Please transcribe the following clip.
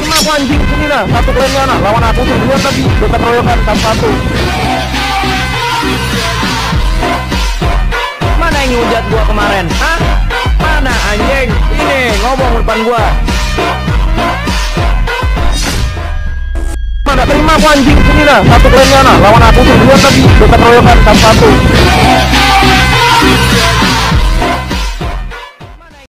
aku anjing sini nah satu klannya nah lawan aku tuh dua tapi kita keroyokan tanpa satu Mana yang ngehujat gua kemarin? Hah? Mana anjing? Ini ngomong depan gua. mana terima aku anjing sini nah satu klannya nah lawan aku tuh dua tapi kita keroyokan tanpa satu